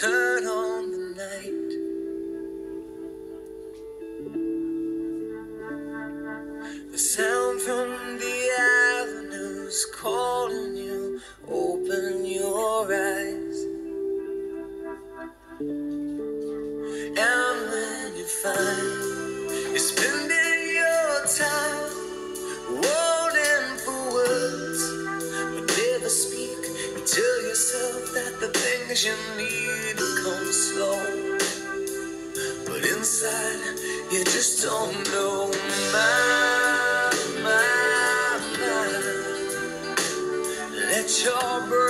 turn on the night. The sound from the avenues calling you, open your eyes. And when you find it's been yourself that the things you need come slow. But inside, you just don't know. My, my, my. Let your brain.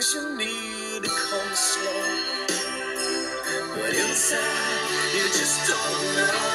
things you need to come slow. But inside, you just don't know.